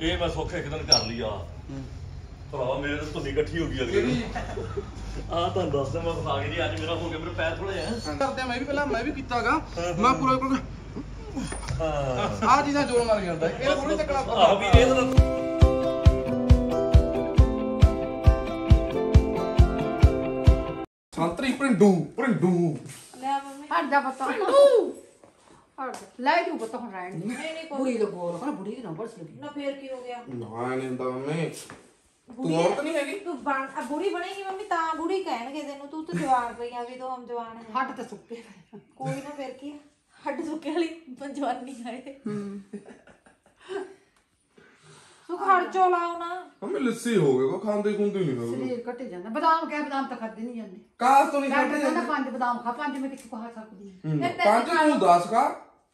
ਇਹ ਮੈਂ ਸੌਖਾ ਇੱਕ ਦਿਨ ਕਰ ਲਈ ਆ। ਭਰਾਵਾ ਮੇਰੇ ਤੇ ਧੁੰਨੀ ਇਕੱਠੀ ਹੋ ਗਈ ਅਗਲੇ ਕਿਹੜੀ ਆ ਤੁਹਾਨੂੰ ਦੱਸਦਾ ਮੈਂ ਫਸਾ ਕੇ ਜੀ ਅੱਜ ਮੇਰਾ ਹੋ ਗਿਆ ਮੇਰੇ ਪੈਰ ਥੋੜੇ ਆ ਕਰਦੇ ਮੈਂ ਵੀ ਪਹਿਲਾਂ ਮੈਂ ਵੀ ਕੀਤਾਗਾ। ਮੈਂ ਪੂਰਾ ਪੂਰਾ ਹਾਂ। ਆ ਚੀਜ਼ਾਂ ਜੋਰ ਮਾਰ ਜਾਂਦਾ ਇਹ ਥੋੜੀ ਤੱਕਣਾ ਆ ਵੀ ਇਹਦੇ ਨਾਲ ਸੰਤਰੀ ਪਿੰਡੂ ਪਿੰਡੂ ਲੈ ਮੰਮੀ। ਹਟ ਜਾ ਪਤਾ। ਹਟ ਜਾ ਲੈ ਜੂ ਪਤਾ ਹੁਣ ਰਹਿਣ ਦੀ। ਨਹੀਂ ਨਹੀਂ ਕੋਈ ਬੁੜੀ ਦਾ ਬੋਲ ਕਹਿੰਦਾ ਬੁੜੀ ਦੀ ਨਾ ਬੜ ਸਕੀ ਨਾ ਫੇਰ ਕੀ ਹੋ ਗਿਆ? ਨਾ ਨਹੀਂ ਹੁੰਦਾ ਮੰਮੀ। ਬੁੜੀ ਤੂੰ ਔਰਤ ਨਹੀਂ ਹੈਗੀ? ਤੂੰ ਬਣ ਆ ਬੁੜੀ ਬਣੇਗੀ ਮੰਮੀ ਤਾਂ ਬੁੜੀ ਕਹਿਣਗੇ ਤੈਨੂੰ। ਤੂੰ ਤਾਂ ਜਵਾਨ ਪਈ ਆ ਵੀ ਤੂੰ ਹਮ ਜਵਾਨ ਹੈ ਹੱਟ ਤੇ ਸੁੱਕੇ ਪਏ। ਕੋਈ ਨਾ ਫੇਰ ਕੀ ਆ? ਹੱਡ ਸੁੱਕੇ ਵਾਲੀ ਜਵਾਨੀ ਆਏ ਤੂੰ ਖੜ ਚੋ ਲਾਉ ਨਾ ਮੰਮੀ ਲੱਸੀ ਹੋ ਗਏ ਕੋ ਖਾਂਦੇ ਖੁੰਦੇ ਨਹੀਂ ਹੋ ਸਰੀਰ ਘਟੇ ਜਾਂਦਾ। ਬਦਾਮ ਕਹਿ ਬਦਾਮ ਤਾਂ ਖਾਦੇ ਨਹੀਂ ਜਾਂਦੇ। ਕਾਸ ਤੋਂ ਨਹੀਂ ਡਾਕਟਰ ਖਾਂਦੇ ਕਹਿੰਦਾ ਪੰਜ ਬਦਾਮ ਖਾ ਪੰਜ ਮੈਂ ਕਿੱਥੇ ਖਾ ਸਕਦੀ ਹਾਂ। ਹੂੰ, ਪੰਜ ਨੂੰ 10 ਖਾ।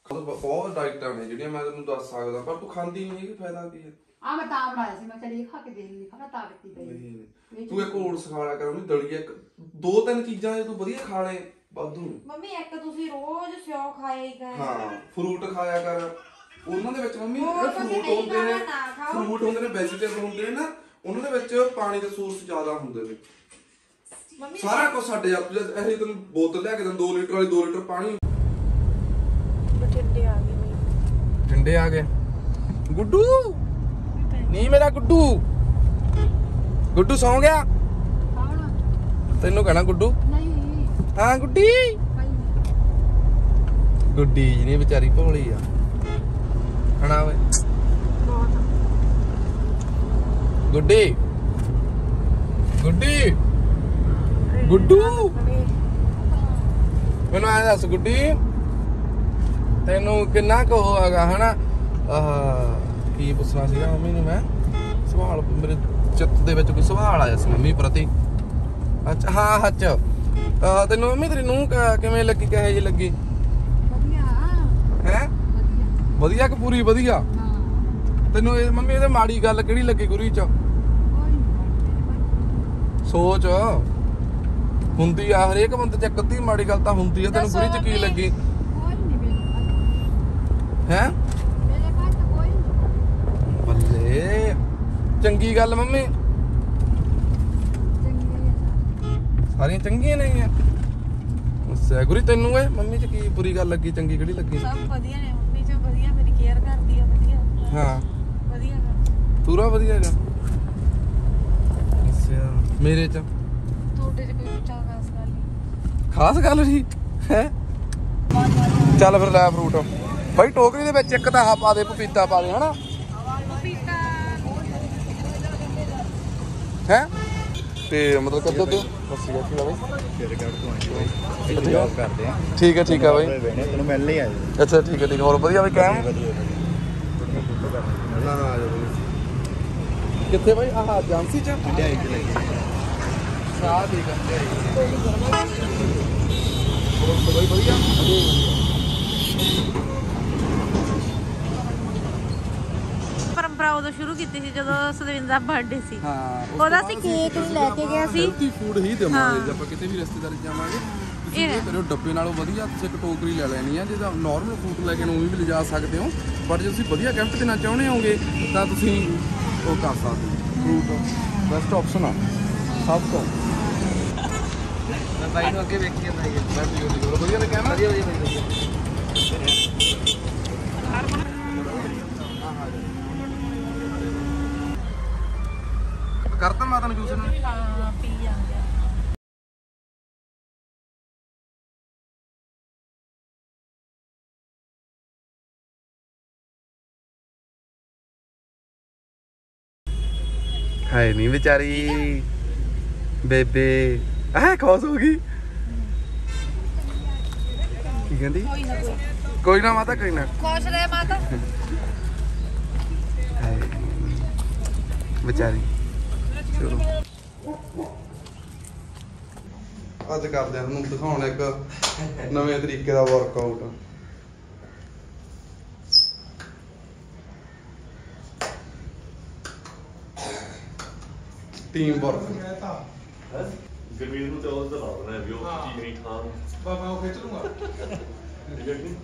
ਬਹੁਤ ਡਾਈਟਾਂ ਨੇ ਜਿਹੜੀਆਂ ਮੈਂ ਤੈਨੂੰ ਦੱਸ ਸਕਦਾ ਪਰ ਤੂੰ ਖਾਂਦੀ ਨਹੀਂ ਹੈਗੀ ਫਾਇਦਾ ਕੀ ਹੈ? ਆ ਮੈਂ ਤਾਂ ਬਣਾਇਆ ਸੀ ਮੈਂ ਚਲੀ ਖਾ ਕੇ ਦੇਖ ਲਈ ਖਾ ਤਾਂ ਕੀਤੀ ਪਈ। ਤੂੰ ਇੱਕ ਹੋਰ ਸਿਖਾ ਲਿਆ ਕਰ ਉਹਨੂੰ ਦਲੀਆ ਇੱਕ ਦੋ ਤਿੰਨ ਚੀਜ਼ਾਂ ਜੇ ਤੂੰ ਵਧੀਆ ਖਾ ਲੈ ਵਾਧੂ। ਮੰਮੀ ਇੱਕ ਤੁਸੀਂ ਰੋਜ਼ ਸਿਓ ਖਾਏ ਹੀ ਗਏ ਹਾਂ ਫਰੂਟ ਖਾਇਆ ਕਰ। ਉਹਨਾਂ ਦੇ ਵਿੱਚ ਮੰਮੀ ਹੋਰ ਜਿਹੜੇ ਤੁਸੀਂ ਫਰੂਟ ਨਹੀਂ ਹੁੰਦੇ ਨੇ ਖਾਣਾ, ਨਾ ਖਾਓ। ਫਰੂਟ ਹੁੰਦੇ ਨੇ ਵੈਜੀਟੇਬਲ ਹੁੰਦੇ ਨੇ ਨਾ ਉਹਨਾਂ ਦੇ ਵਿੱਚ ਪਾਣੀ ਦੇ ਸੋਰਸ ਜ਼ਿਆਦਾ ਹੁੰਦੇ ਨੇ। ਮੰਮੀ ਸਾਰਾ ਕੁਝ ਸਾਡੇ ਆਪ ਇਹ ਤੈਨੂੰ ਬੋਤਲ ਲਿਆ ਕੇ ਦਿੰਦਾ 2 ਲੀਟਰ ਵਾਲੀ 2 ਲੀਟਰ ਪਾਣੀ। ਬਠਿੰਡੇ ਆ ਗਈ ਮੇਰੀ ਠੰਡੇ ਆ ਗਏ। ਗੁੱਡੂ! ਨਹੀਂ ਮੇਰਾ ਗੁੱਡੂ! ਗੁੱਡੂ ਸੌਂ ਗਿਆ? ਤੈਨੂੰ ਕਹਿਣਾ ਗੁੱਡੂ? ਨਹੀਂ। ਹਾਂ ਗੁੱਡੀ। ਗੁੱਡੀ ਜੀ ਨਹੀਂ ਵਿਚਾਰੀ ਭੋਲੀ ਆ। ਹਣਾ ਓਏ। ਗੁੱਡੀ। ਗੁੱਡੀ। ਗੁੱਡੂ। ਮੈਨੂੰ ਆ ਦੱਸ ਗੁੱਡੀ ਤੈਨੂੰ ਕਿੰਨਾ ਕੁ ਹੈਗਾ ਹਨਾ ਆਹ ਕੀ ਪੁੱਛਣਾ ਸੀਗਾ ਮੰਮੀ ਨੂੰ ਮੈਂ? ਸਵਾਲ ਮੇਰੇ ਚਿੱਤ ਦੇ ਵਿੱਚ ਕੋਈ ਸਵਾਲ ਆਇਆ ਸੀ ਮੰਮੀ ਪ੍ਰਤੀ। ਅੱਛਾ ਹਾਂ ਹੱਚ ਤੈਨੂੰ ਮੰਮੀ ਤੇਰੀ ਨੂੰ ਕਿਵੇਂ ਲੱਗੀ ਕਹੇ ਜੀ ਲੱਗੀ? ਵਧੀਆ। ਹੈ? ਵਧੀਆ ਕਿ ਪੂਰੀ ਵਧੀਆ? ਤੈਨੂੰ ਇਹ ਮੰਮੀ ਇਹਦੇ ਮਾੜੀ ਗੱਲ ਕਿਹੜੀ ਲੱਗੀ ਗੁਰੀ ਚ? ਸੋਚ। ਹੁੰਦੀ ਆ ਹਰੇਕ ਬੰਦੇ ਚ ਅੱਧੀ ਮਾੜੀ ਗੱਲ ਤਾਂ ਹੁੰਦੀ ਆ। ਤੈਨੂੰ ਗੁਰੀ ਚ ਕੀ ਲੱਗੀ? ਹੈ? ਬੱਲੇ। ਚੰਗੀ ਗੱਲ ਮੰਮੀ। ਸਾਰੀਆਂ ਚੰਗੀਆਂ ਨਹੀਂ ਆ ਗੁਰੀ ਤੈਨੂੰ ਏ ਮੰਮੀ ਚ ਕੀ ਬੁਰੀ ਗੱਲ ਲੱਗੀ ਚੰਗੀ ਕਿਹੜੀ ਲੱਗੀ? ਸਭ ਵਧੀਆ ਨੇ ਵਧੀਆ ਮੇਰੀ ਕੇਅਰ ਕਰਦੀ ਆ ਵਧੀਆ। ਹਾਂ। ਵਧੀਆ। ਗਾ। ਪੂਰਾ ਵਧੀਆ ਹੈਗਾ। ਅੱਛਾ। ਮੇਰੇ ਚ। ਤੁਹਾਡੇ ਚ ਕੋਈ ਪੁੱਛਾ ਖਾਸ ਗੱਲ ਨਹੀਂ ਖਾਸ ਗੱਲ ਨਹੀਂ ਹੈ? ਚੱਲ ਫਿਰ ਲੈ ਫਰੂਟ ਬਾਈ ਟੋਕਰੀ ਦੇ ਵਿੱਚ ਇੱਕ ਤਾਂ ਆਹ ਪਾ ਦੇ ਪਪੀਤਾ ਪਾ ਦੇ ਹਨਾ? ਪਪੀਤਾ। ਹੈ? ਤੇ ਮਤਲਬ ਕਦੋਂ ਤੋਂ ਸੱਸੀ ਗੱਲ ਕੀ ਬਾਈ। ਘਰ ਤੋਂ ਆਏ ਬਾਈ। ਇੱਥੇ ਜੌਬ ਕਰਦੇ ਆ ਠੀਕ ਹੈ ਠੀਕ ਹੈ ਬਾਈ। ਤੈਨੂੰ ਮਿਲਣ ਹੀ ਆਏ ਅੱਛਾ ਠੀਕ ਹੈ ਠੀਕ ਹੋਰ ਵਧੀਆ ਬਾਈ ਕਾਇਮ ਨਾ ਨਾ ਆ ਜਾ ਕਿੱਥੇ ਬਾਈ? ਆਹ ਜਾਂਸੀ ਚ? ਢਾਈ ਚ ਲੱਗੀ। ਸਾਹ ਠੀਕ ਹੈ ਹੋਰ ਬਾਈ ਵਧੀਆ? ਪਰੰਪਰਾ ਉਦੋਂ ਸ਼ੁਰੂ ਕੀਤੀ ਸੀ ਜਦੋਂ ਸਦਵਿੰਦਰ ਦਾ ਬਰਥਡੇ ਸੀ। ਹਾਂ ਉਹਦਾ ਅਸੀਂ ਕੇਕ ਵੀ ਲੈ ਕੇ ਗਏ ਸੀ। ਹੈਲਥੀ ਫੂਡ ਹੀ ਦੇਵਾਂਗੇ। ਜੇ ਆਪਾਂ ਕਿਤੇ ਵੀ ਰਿਸ਼ਤੇਦਾਰੀ 'ਚ ਜਾਵਾਂਗੇ ਤੁਸੀਂ ਇਹ ਕਰਿਓ ਡੱਬੇ ਨਾਲੋਂ ਵਧੀਆ ਤੁਸੀਂ ਇੱਕ ਟੋਕਰੀ ਲੈ ਲੈਣੀ ਆ ਜਿਹਦਾ ਨਾਰਮਲ ਫੂਡ ਲੈ ਕੇ ਨੂੰ ਵੀ ਲਿਜਾ ਸਕਦੇ ਹੋ ਪਰ ਜੇ ਤੁਸੀਂ ਵਧੀਆ ਗਿਫਟ ਦੇਣਾ ਚਾਹੁੰਦੇ ਹੋਗੇ ਤਾਂ ਤੁਸੀਂ ਉਹ ਕਰ ਸਕਦੇ ਹੋ। ਫਰੂਟ ਬੈਸਟ ਆਪਸ਼ਨ ਆ। ਸਭ ਤੋਂ। ਮੈਂ ਬਾਈ ਨੂੰ ਅੱਗੇ ਵੇਖੀ ਜਾਂਦਾ ਇਹ ਮੈਂ ਵੀਡੀਓ ਵਧੀਆ ਲੱਗਿਆ ਨਾ ਵਧੀਆ ਵਧੀਆ। ਕਰਤਾ ਮਾਤਾ ਨੂੰ ਜੂਸ ਨੂੰ ਹਾਂ ਪੀ ਜਾਂਦੇ ਆ। ਹਾਏ ਨਹੀਂ ਵਿਚਾਰੀ। ਬੇਬੇ। ਆਹ ਖੋਸ ਹੋ ਗਈ। ਕੀ ਕਹਿੰਦੀ? ਕੋਈ ਨਾ ਕੋਈ ਕੋਈ ਨਾ ਮਾਤਾ ਕੋਈ ਨਾ। ਖੁਸ਼ ਰਹਿ ਮਾਤਾ। ਹਾਏ। ਵਿਚਾਰੀ। ਚਲੋ। ਅੱਜ ਕਰਦੇ ਹਾਂ ਤੁਹਾਨੂੰ ਦਿਖਾਉਣ ਇੱਕ ਨਵੇਂ ਤਰੀਕੇ ਦਾ ਵਰਕਆਊਟ ਟੀਮ ਵਰਕ ਗਰਮੀ ਨੂੰ ਤੇ ਉਹ ਤਾਂ ਲਾ ਦੇਣਾ ਵੀ ਉਹ ਚੀਜ਼ ਨਹੀਂ ਖਾਣ। ਬਾਬਾ ਉਹ ਖਿੱਚ ਲੂੰਗਾ ਠੀਕ ਹੈ ਕਿ ਨਹੀਂ?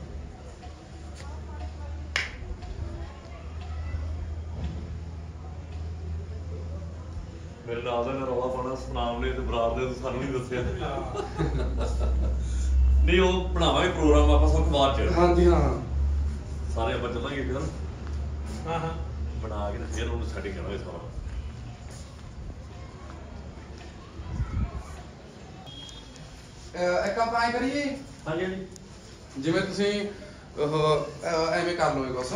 ਮੇਰੇ ਨਾਲ ਦਾ ਨਾ ਰੌਲਾ ਪਾਣਾ ਸਤਨਾਮ ਨੇ ਤੇ ਬਰਾਰ ਦੇ ਸਾਨੂੰ ਨਹੀਂ ਦੱਸਿਆ। ਨਹੀਂ ਉਹ ਬਣਾਵਾਂਗੇ ਪ੍ਰੋਗਰਾਮ ਆਪਾਂ ਸਭ ਬਾਅਦ ਚ। ਹਾਂਜੀ ਹਾਂ ਸਾਰੇ ਆਪਾਂ ਚੱਲਾਂਗੇ ਫਿਰ ਹਾਂ ਹਾਂ। ਬਣਾ ਕੇ ਤੇ ਫਿਰ ਉਹਨੂੰ ਸੈਟਿੰਗ ਕਰਾਂਗੇ ਸਾਰਾ। ਇੱਕ ਆਪਾਂ ਐ ਕਰੀਏ। ਹਾਂਜੀ ਹਾਂਜੀ। ਜਿਵੇਂ ਤੁਸੀਂ ਉਹ ਅਹ ਐਵੇਂ ਕਰ ਲਓਗੇ ਕੁਛ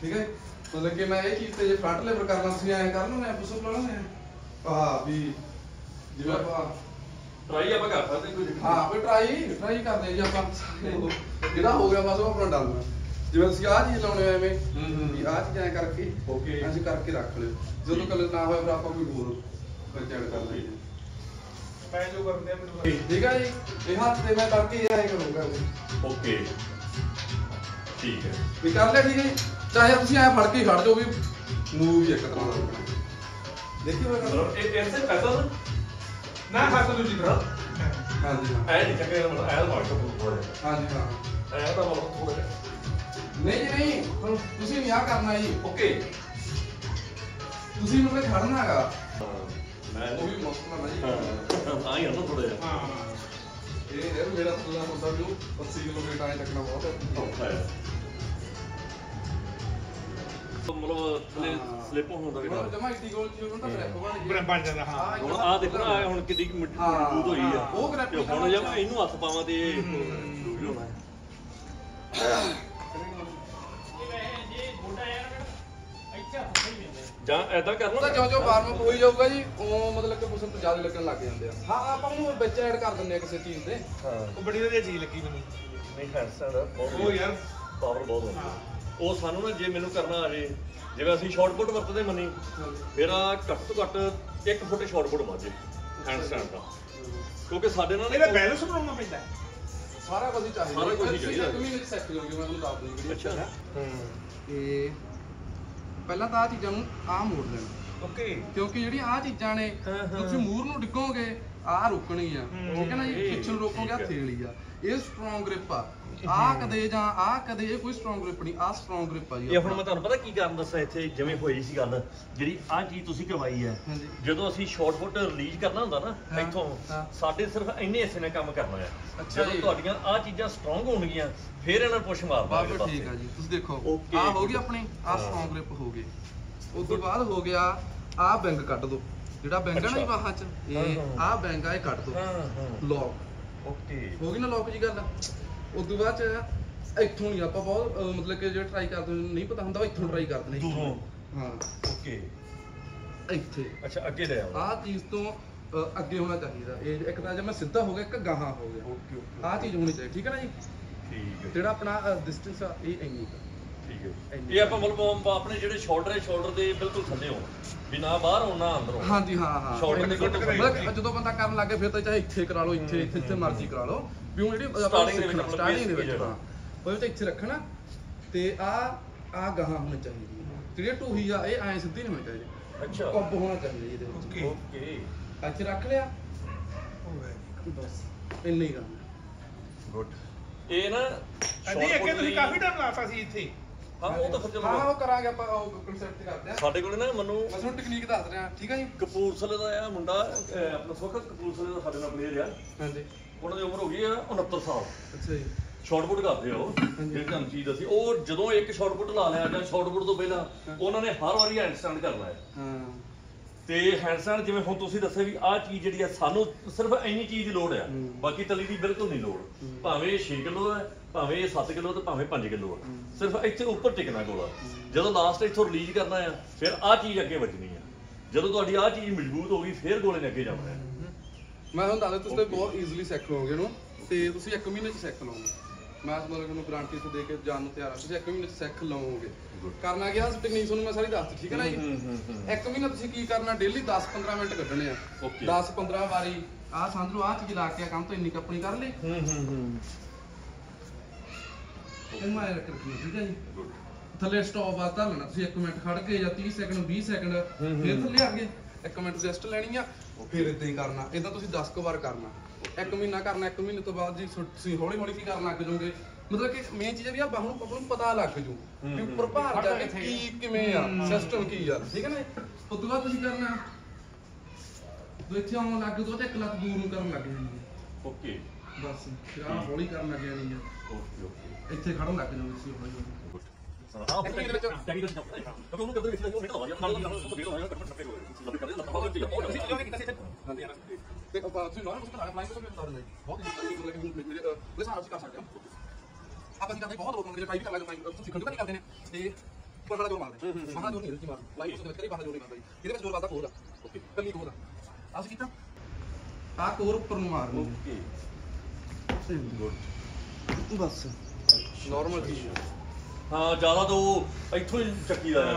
ਠੀਕ ਹੈ ਮਤਲਬ ਕਿ ਮੈਂ ਇਹ ਚੀਜ਼ ਤੇ ਜੇ ਫਰੰਟ ਲੈਵਲ ਕਰਨਾ ਤੁਸੀਂ ਐਂ ਕਰ ਲਓ ਮੈਂ ਪੁੱਛ ਲਾ ਲਓ ਆਹ ਵੀ ਜਿਵੇਂ ਆਪਾਂ ਟਰਾਈ ਆਪਾਂ ਕਰ ਸਕਦੇ ਕੋਈ ਹਾਂ ਕੋਈ ਟਰਾਈ ਟਰਾਈ ਕਰਦੇ ਜੀ ਆਪਾਂ। ਜਿਹੜਾ ਹੋ ਗਿਆ ਬਸ ਉਹ ਆਪਣਾ ਡਨ ਜਿਵੇਂ ਤੁਸੀਂ ਆਹ ਚੀਜ਼ ਲਾਉਣੇ ਐਵੇਂ ਹੂੰ, ਹੂੰ। ਵੀ ਆਹ ਚੀਜ਼ਾਂ ਐਂ ਕਰਕੇ Okay. ਅਸੀਂ ਕਰਕੇ ਰੱਖ ਲਿਓ। ਜਦੋਂ ਕਲਰ ਨਾ ਹੋਇਆ ਫਿਰ ਆਪਾਂ ਕੋਈ ਹੋਰ ਚੈੱਕ ਕਰ ਲਈਏ। ਮੈਂ ਜੋ ਕਰਦੇ ਆ ਮੈਨੂੰ ਠੀਕ। ਹੈ ਜੀ? ਇਹ ਹੱਥ ਤੇ ਮੈਂ ਕਰਕੇ ਐਂ ਕਰੂੰਗਾ। ਓਕੇ ਠੀਕ ਹੈ। ਵੀ ਕਰ ਲਿਆ ਠੀਕ ਹੈ ਜੀ? ਚਾਹੇ ਤੁਸੀਂ ਐਂ ਫੜ ਕੇ ਖੜ ਜਾਓ ਵੀ ਮੂਵ ਵੀ ਇੱਕ ਤਰ੍ਹਾਂ ਦਾ। ਦੇਖੀ ਕਰ ਮਤਲਬ ਇਹ ਐਸੇ ਪੈਟਰਨ ਨਾ? ਹੱਥ ਦੂਜੀ ਤਰ੍ਹਾਂ। ਹਾਂਜੀ ਹਾਂ। ਐ ਨਹੀਂ ਚੱਕੇ ਮਤਲਬ ਐ ਮਾਰ ਕੇ ਥੋੜਾ ਹਾਂਜੀ ਹਾਂ। ਐ ਤਾਂ ਮਤਲਬ ਥੋੜਾ ਜਿਹਾ ਨਹੀਂ ਜੀ ਨਹੀਂ। ਹੁਣ ਤੁਸੀਂ ਨਹੀਂ ਆ ਕਰਨਾ ਜੀ। ਓਕੇ। ਤੁਸੀਂ ਮਤਲਬ ਖੜਨਾ ਹੈਗਾ। ਮੈਂ ਉਹ ਵੀ ਮੌਸਮ ਹੈ ਜੀ ਹਾਂ। ਤਾਂ ਹੀ ਆ ਨਾ ਥੋੜਾ ਜਿਹਾ। ਹਾਂ। ਇਹ ਮੇਰਾ ਥੱਲਾ ਹੁੰਦਾ ਉਹ 80 ਕਿਲੋਮੀਟਰ ਐਂ ਚੱਕਣਾ ਬਹੁਤ ਔਖਾ ਹੈ। ਮਤਲਬ ਥਲੇ ਸਲਿੱਪ ਹੁੰਦਾ ਵੀ ਹੁਣ ਜਮਾ ਇੱਡੀ ਗੋਲ ਜੀ ਹੁਣ ਤਾਂ ਗ੍ਰੈਪ ਬਣ ਬਣ ਜਾਂਦਾ ਹਾਂ। ਹੁਣ ਆ ਦੇਖੋ ਨਾ ਹੁਣ ਕਿੰਨੀ ਹਾਂ। ਮਜ਼ਬੂਤ ਹੋਈ ਆ। ਉਹ ਗ੍ਰੈਪ ਤੇ ਹੁਣ ਜੇ ਮੈਂ ਇਹਨੂੰ ਹੱਥ ਪਾਵਾਂ ਤੇ ਇਹ ਜ਼ਰੂਰੀ ਹੋਣਾ ਹੈ। ਜਾਂ ਐਦਾਂ ਕਰ ਉਹਦਾ ਜਿਉਂ ਜਿਉਂ ਵਾਰਮ ਅਪ ਹੋਈ ਜਾਊਗਾ ਜੀ ਉਹ ਮਤਲਬ ਕਿ ਪੁਸਨ ਤੋਂ ਜ਼ਿਆਦਾ ਲੱਗਣ ਲੱਗ ਜਾਂਦੇ ਆ। ਹਾਂ ਆਪਾਂ ਉਹਨੂੰ ਵਿੱਚ ਐਡ ਕਰ ਦਿੰਦੇ ਆ ਕਿਸੇ ਚੀਜ਼ ਦੇ ਹਾਂ। ਉਹ ਬੜੀ ਵਧੀਆ ਚੀਜ਼ ਲੱਗੀ ਮੈਨੂੰ। ਨਹੀਂ ਹੈਂਡਸਟੈਂਡ ਬਹੁਤ ਉਹ ਯਾਰ। ਪਾਵਰ ਬਹੁਤ ਹੁੰਦਾ ਉਹ ਸਾਨੂੰ ਨਾ ਜੇ ਮੈਨੂੰ ਕਰਨਾ ਆ ਜੇ ਜਿਵੇਂ ਅਸੀਂ ਸ਼ਾਰਟਪੁੱਟ ਵਰਤਦੇ ਮੰਨੀ ਮੇਰਾ ਘੱਟ ਤੋਂ ਘੱਟ 1 ਫੁੱਟ ਸ਼ਾਰਟਪੁੱਟ ਮਾਜੇ ਹੈਂਡਸਟੈਂਡ ਦਾ। ਕਿਉਂਕਿ ਸਾਡੇ ਨਾਲ ਇਹਦਾ ਬੈਲੈਂਸ ਬਣਾਉਣਾ ਪੈਂਦਾ ਹੈ। ਸਾਰਾ ਕੁਝ ਹੀ ਚਾਹੀਦਾ। ਸਾਰਾ ਕੁਝ ਹੀ ਤੁਸੀਂ ਚਾਹੀਦਾ। ਇੱਕ ਮਹੀਨੇ ਚ ਸੈੱਟ ਹੋਗੇ ਮੈਂ ਤੁਹਾਨੂੰ ਦੱਸ ਦੂੰ ਜਿਹੜੀ ਅੱਛਾ ਤੇ ਪਹਿਲਾਂ ਤਾਂ ਆ ਚੀਜ਼ਾਂ ਨੂੰ ਆ ਮੋੜ ਲੈਣਾ। ਓਕੇ। ਕਿਉਂਕਿ ਜਿਹੜੀ ਆ ਚੀਜ਼ਾਂ ਨੇ ਹਾਂ, ਹਾਂ। ਤੁਸੀਂ ਮੂਰ ਨੂੰ ਡਿੱਗੋਗੇ ਆ ਰੁਕਣੀ ਆ। ਹੂੰ, ਠੀਕ ਹੈ ਨਾ ਜੀ? ਖਿੱਚਣ ਰੋਕੋਗੇ ਹੈ। ਹੱਥੇ ਵਾਲੀ ਆ। ਇਹ ਸਟਰੋਂਗ ਗ੍ਰਿਪ ਆ। ਆ ਕਦੇ ਜਾਂ ਆ ਕਦੇ ਇਹ ਕੋਈ ਸਟਰੋਂਗ ਗ੍ਰਿਪ ਨਹੀਂ ਆ ਸਟਰੋਂਗ ਗ੍ਰਿਪ ਆ ਜੀ ਇਹ ਹੁਣ ਮੈਂ ਤੁਹਾਨੂੰ ਪਤਾ ਕੀ ਕਾਰਨ ਦੱਸਾਂ ਇੱਥੇ ਜਿਵੇਂ ਹੋਈ ਸੀ ਗੱਲ ਜਿਹੜੀ ਆਹ ਚੀਜ਼ ਤੁਸੀਂ ਕਰਵਾਈ ਹੈ। ਹਾਂਜੀ। ਜਦੋਂ ਅਸੀਂ ਸ਼ਾਰਟਪੁੱਟ ਰਿਲੀਜ਼ ਕਰਨਾ ਹੁੰਦਾ ਨਾ ਹਾਂ, ਇੱਥੋਂ ਹਾਂ। ਸਾਡੇ ਸਿਰਫ ਇੰਨੇ ਹਿੱਸੇ ਨੇ ਕੰਮ ਕਰਨਾ ਹੈ। ਅੱਛਾ ਜਦੋਂ ਜੀ। ਤੁਹਾਡੀਆਂ ਆਹ ਚੀਜ਼ਾਂ ਸਟਰੋਂਗ ਹੋਣਗੀਆਂ ਫਿਰ ਇਹਨਾਂ ਨੂੰ ਪੁਸ਼ ਮਾਰ ਬਾਬਾ ਦਾਂਗੇ ਠੀਕ ਆ ਜੀ ਤੁਸੀਂ ਦੇਖੋ Okay, ਆ ਹੋ ਗਈ. ਆਪਣੀ ਆ ਹਾਂ। ਸਟਰੋਂਗ ਗ੍ਰਿਪ ਹੋ ਗਈ। ਉਸ ਤੋਂ ਬਾਅਦ ਹੋ ਗਿਆ ਆ ਬੈਂਕ ਕੱਢ ਦੋ। ਜਿਹੜਾ ਬੈਂਕ ਆ ਨਾ ਜੀ ਅੱਛਾ। ਬਾਹਾਂ ਚ ਇਹ ਹਾਂ, ਹਾਂ। ਆ ਬੈਂਕ ਆ ਇਹ ਕੱਢ ਦੋ। ਹਾਂ ਹਾਂ। ਲੌਕ ਓਕੇ ਹੋ ਗਈ ਨਾ ਲੌਕ ਜੀ ਗੱਲ? ਉਸ ਤੋਂ ਬਾਅਦ ਚ ਇੱਥੋਂ ਨਹੀਂ ਆਪਾਂ ਬਹੁਤ ਅਹ, ਮਤਲਬ ਕਿ ਜਿਹੜਾ ਟਰਾਈ ਕਰਦੇ ਨੇ, ਨਹੀਂ ਪਤਾ ਹੁੰਦਾ ਉਹ ਇੱਥੋਂ ਟਰਾਈ ਕਰਦੇ ਨੇ ਦੂਰੋਂ। ਹਾਂ। ਓਕੇ। ਇੱਥੇ। ਅੱਛਾ ਅੱਗੇ ਲੈ ਆਓ। ਆਹ ਚੀਜ਼ ਤੋਂ ਅਹ, ਅੱਗੇ ਹੋਣਾ ਚਾਹੀਦਾ। ਇਹ ਇੱਕ ਤਾਂ ਜੇ ਮੈਂ ਸਿੱਧਾ ਹੋ ਗਿਆ ਇੱਕ ਗਾਹਾਂ ਹੋ ਗਿਆ। ਓਕੇ ਓਕੇ ਆਹ ਚੀਜ਼ ਹੋਣੀ ਚਾਹੀਦੀ ਠੀਕ ਹੈ ਨਾ ਜੀ? ਠੀਕ ਹੈ। ਜਿਹੜਾ ਆਪਣਾ ਡਿਸਟੈਂਸ ਆ ਇਹ ਇੰਨੀ ਕੁ। ਠੀਕ ਹੈ। ਇਹ ਆਪਾਂ ਮਤਲਬ ਆਪਣੇ ਜਿਹੜੇ ਸ਼ੋਲਡਰ ਹੈ ਸ਼ੋਲਡਰ ਦੇ ਬਿਲਕੁਲ ਥੱਲੇ ਹੋਣ। ਵੀ ਨਾ ਬਾਹਰ ਹੋਣ ਨਾ ਅੰਦਰ ਹੋਣ। ਹਾਂਜੀ ਹਾਂ ਹਾਂ। ਕਰਾਈ। ਮਤਲਬ ਜਦੋਂ ਬੰਦਾ ਕਰਨ ਲੱਗੇ ਫਿਰ ਤਾਂ ਚਾਹੇ ਇੱਥੇ ਕਰਾ ਲਓ ਇੱਥੇ ਇੱਥੇ ਜਿੱਥੇ ਮਰਜ਼ੀ ਕਰਾ ਲਓ। ਵੀ ਉਹ ਜਿਹੜੀ Starting ਦੇ ਵਿੱਚ ਮਤਲਬ ਸਟਾਰਟਿੰਗ ਦੇ ਵਿੱਚ basic ਹਾਂ। ਉਹਦੇ ਵਿੱਚ ਇੱਥੇ ਰੱਖਣਾ ਤੇ ਆ ਆ ਗਾਹਾਂ ਹੋਣੀ ਚਾਹੀਦੀ ਹੈ ਜਿਹੜੀ ਟੂਹੀ ਆ ਇਹ ਐਂ ਸਿੱਧੀ ਨਹੀਂ ਹੋਣੀ ਚਾਹੀਦੀ। ਅੱਛਾ। ਕੱਬ ਹੋਣਾ ਚਾਹੀਦਾ ਜੀ ਇਹਦੇ ਵਿੱਚ। ਓਕੇ ਓਕੇ ਇੱਥੇ ਰੱਖ ਲਿਆ। ਬਸ ਇੰਨਾ ਹੀ ਕੰਮ ਗੁੱਡ ਇਹ ਨਾ ਅੱਧੀ ਅੱਗੇ short ਤੁਸੀਂ put ਕਾਫੀ ਟਾਈਮ ਲਾਤਾ ਸੀ ਇੱਥੇ। ਹਾਂ ਉਹ ਤਾਂ ਫਿਰ ਹਾਂ ਹਾਂ, ਚਲੋ ਉਹ ਕਰਾਂਗੇ ਆਪਾਂ ਉਹ ਕਨਸੈਪਟ ਕਰਦੇ ਆ ਸਾਡੇ ਕੋਲੇ ਨਾ ਮੈਨੂੰ ਬਸ ਹੁਣ ਟੈਕਨੀਕ ਦੱਸ ਰਿਹਾ ਠੀਕ ਹੈ ਜੀ? ਕਪੂਰਥਲੇ ਦਾ ਆ ਮੁੰਡਾ ਅਹ ਆਪਣਾ ਸੁਖਤ ਕਪੂਰਥਲੇ ਦਾ ਸਾਡੇ ਨਾਲ ਪਲੇਅਰ ਆ। ਹਾਂਜੀ। ਉਹਨਾਂ ਦੀ ਉਮਰ ਹੋ ਗਈ ਆ 69 ਸਾਲ। ਅੱਛਾ ਜੀ। ਸ਼ਾਰਟਪੁੱਟ ਕਰਦੇ ਆ ਉਹ। ਜਿਹੜੀ ਤੁਹਾਨੂੰ ਚੀਜ਼ ਦੱਸੀ ਉਹ ਜਦੋਂ ਇੱਕ ਸ਼ਾਰਟਪੁੱਟ ਲਾ ਲਿਆ ਜਾਂ ਸ਼ਾਰਟਪੁੱਟ ਤੋਂ ਪਹਿਲਾਂ ਉਹਨਾਂ ਨੇ ਹਰ ਵਾਰੀ ਹੈਂਡ ਸਟੈਂਡ ਕਰਨਾ ਹੈ। ਹਾਂ ਤੇ ਹੈਂਡ ਸਟੈਂਡ ਜਿਵੇਂ ਹੁਣ ਤੁਸੀਂ ਦੱਸਿਆ ਵੀ ਆਹ ਚੀਜ਼ ਜਿਹੜੀ ਆ ਸਾਨੂੰ ਸਿਰਫ ਇੰਨੀ ਚੀਜ਼ ਦੀ ਲੋੜ ਆ। ਹੂੰ। ਬਾਕੀ ਤਲੀ ਦੀ ਬਿਲਕੁਲ ਨਹੀਂ ਲੋੜ। ਭਾਵੇਂ ਇਹ 6 ਕਿਲੋ ਹੈ ਭਾਵੇਂ ਇਹ 7 ਕਿਲੋ ਤੇ ਭਾਵੇਂ 5 ਕਿਲੋ ਆ। ਸਿਰਫ ਇੱਥੇ ਉੱਪਰ ਟਿਕਣਾ ਗੋਲਾ ਜਦੋਂ ਲਾਸਟ ਇੱਥੋਂ ਰਿਲੀਜ਼ ਕਰਨਾ ਆ ਫਿਰ ਆਹ ਚੀਜ਼ ਅੱਗੇ ਵੱਜਣੀ ਆ। ਜਦੋਂ ਤੁਹਾਡੀ ਆਹ ਚੀਜ਼ ਮਜ਼ਬੂਤ ਹੋ ਗਈ ਫਿਰ ਗੋਲੇ ਨੇ ਅੱਗੇ ਜਾਣਾ ਹੈ ਮੈਂ ਤੁਹਾਨੂੰ ਦੱਸਦਾ ਤੁਸੀਂ ਤਾਂ ਬਹੁਤ ਈਜ਼ੀਲੀ ਸਿੱਖ ਲਓਗੇ ਇਹਨੂੰ ਤੇ ਤੁਸੀਂ ਇੱਕ ਮਹੀਨੇ ਚ ਸਿੱਖ ਲਓਗੇ ਮੈਂ ਮਤਲਬ ਤੁਹਾਨੂੰ ਗਾਰੰਟੀ ਤੇ ਦੇ ਕੇ ਜਾਣ ਨੂੰ ਤਿਆਰ ਹਾਂ ਤੁਸੀਂ ਇੱਕ ਮਹੀਨੇ ਚ ਸਿੱਖ ਲਓਗੇ ਕਰਨਾ ਕੀ ਆ ਟੈਕਨੀਕ ਤੁਹਾਨੂੰ ਮੈਂ ਸਾਰੀ ਦੱਸਤੀ ਠੀਕ ਹੈ ਨਾ ਜੀ? ਇੱਕ ਮਹੀਨਾ ਤੁਸੀਂ ਕੀ ਕਰਨਾ ਡੇਲੀ 10-15 ਮਿੰਟ ਕੱਢਣੇ ਆ। Okay. 10-15 ਵਾਰੀ ਆਹ ਸਮਝ ਲਓ ਆਹ ਚੀਜ਼ ਲਾ ਕੇ ਆ ਕੰਮ ਤੋਂ ਇੰਨੀ ਕੱਪਣੀ ਕਰ ਲਈ। ਹੂੰ ਹੂੰ ਹੂੰ। ਇਹਨੂੰ ਰੱਖ ਰੱਖਣੀ ਠੀਕ ਹੈ ਜੀ? ਥੱਲੇ ਸਟਾਪ ਆ ਧਰ ਲੈਣਾ ਤੁਸੀਂ 1 ਮਿੰਟ ਖੜ ਕੇ ਜਾਂ 30 ਸੈਕਿੰਡ 20 ਸੈਕਿੰਡ ਫਿਰ ਥੱਲੇ ਆ ਗਏ। 1 ਮਿੰਟ ਰੈਸਟ ਲੈਣੀ ਆ ਫਿਰ ਇਦਾਂ ਹੀ ਕਰਨਾ। ਇਦਾਂ ਤੁਸੀਂ 10 ਕੁ ਵਾਰ ਕਰਨਾ। ਇੱਕ ਮਹੀਨਾ ਕਰਨਾ ਇੱਕ ਮਹੀਨੇ ਤੋਂ ਬਾਅਦ ਜੀ ਤੁਸੀਂ ਹੌਲੀ ਹੌਲੀ ਕੀ ਕਰਨ ਲੱਗ ਜਾਓਗੇ? ਮਤਲਬ ਕਿ ਮੇਨ ਚੀਜ਼ ਇਹ ਵੀ ਆ ਬਾਹੂ ਨੂੰ ਆਪਾਂ ਨੂੰ ਪਤਾ ਲੱਗ ਜੂ ਵੀ ਉੱਪਰ ਭਾਰ ਜਾ ਕੇ ਕੀ ਕਿਵੇਂ ਆ ਸਿਸਟਮ ਕੀ ਆ। ਠੀਕ ਹੈ ਨਾ ਉਸ ਤੋਂ ਬਾਅਦ ਤੁਸੀਂ ਕਰਨਾ। ਤੋ ਇੱਥੇ ਆਉਣ ਲੱਗ ਦੋ ਤੇ ਇੱਕ ਲੱਤ ਦੂਰ ਨੂੰ ਕਰਨ ਲੱਗ ਹੈ। ਓਕੇ। ਬਸ ਫਿਰ ਆਹ ਹੌਲੀ ਕਰਨ ਲੱਗ ਜਾਣੀ ਹੈ। Okay okay. ਇੱਥੇ ਖੜਨ ਲੱਗ ਜਾਣੀ ਸੀ ਹੌਲੀ ਹੌਲੀ ਹਾਂ ਟੈਕਨੀਕਲ ਟੈਕਨੀਕਲ ਕਿਉਂਕਿ ਉਹਨੂੰ ਕਰਦੇ ਵਿੱਚ ਨਹੀਂ ਹੋਇਆ ਨਾਲ ਨਾਲ ਉਹ ਵੀਡੀਓ ਹੋਇਆ ਕੱਟ ਕੱਟ ਲੱਭੇ ਕਰਦੇ ਲੱਭਾ ਹੋਇਆ ਠੀਕ ਹੈ ਤੇ ਆਪਾਂ ਤੁਸੀਂ ਨਾਰਮਲ ਕੁਝ ਫਲਾਈਂਗ ਤੋਂ ਵੀ ਬਤਾ ਦਿੰਦੇ ਬਹੁਤ ਹੀ ਮਤਲਬ ਕਿ ਮੇਰੇ ਉਹਦੇ ਹਿਸਾਬ ਨਾਲ ਅਸੀਂ ਕਰ ਸਕਦੇ ਹਾਂ ਆਪਾਂ ਕੀ ਕਰਦੇ ਬਹੁਤ ਲੋਕ ਮੇਰੇ ਭਾਈ ਵੀ ਕਰ ਲੈਂਦੇ ਤੁਸੀਂ ਸਿੱਖਣ ਨਹੀਂ ਕਰਦੇ ਨੇ ਤੇ ਪਰ ਬੜਾ ਜੋਰ ਮਾਰਦੇ ਬਾਹਰ ਜੋਰ ਨਹੀਂ ਰੁਚੀ ਮਾਰ ਲਾਈਵ ਤੋਂ ਕਰੀ ਬਾਹਰ ਜੋਰ ਨਹੀਂ ਮਾਰਦਾ। ਇਹਦੇ ਵਿੱਚ ਜੋਰ ਵੱਧਦਾ ਕੋਰ ਦਾ ਓਕੇ ਕੱਲੀ ਕੋਰ ਦਾ ਅਸੀਂ ਕੀਤਾ ਆ ਕੋਰ ਉੱਪਰ ਨੂੰ ਮਾਰਨੀ ਓਕੇ ਹੈ ਬਸ ਨਾਰਮਲ ਚੀਜ਼ ਹਾਂ ਜ਼ਿਆਦਾ ਤਾਂ ਉਹ ਇੱਥੋਂ ਹੀ ਚੱਕੀ ਦਾ ਹੈ